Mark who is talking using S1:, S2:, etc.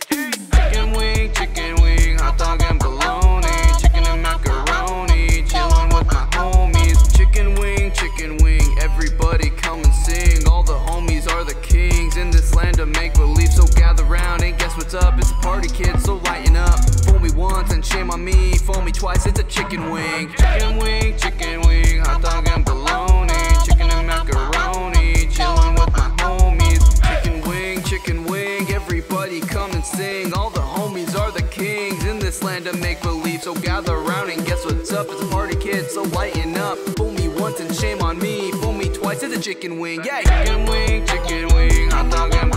S1: Chicken wing, chicken wing, hot dog and bologna, chicken and macaroni, chillin' with my homies. Chicken wing, chicken wing, everybody come and sing. All the homies are the kings in this land of make believe. So gather round and guess what's up? It's a party, kid, so lighten up. Fool me once and shame on me. Fool me twice, it's a chicken wing. Chicken wing, everybody come and sing. All the homies are the kings in this land of make believe. So gather around and guess what's up? It's a party, kid, so lighten up. Fool me once and shame on me. Fool me twice, it's a chicken wing. Yeah, chicken wing, chicken wing, and bologna.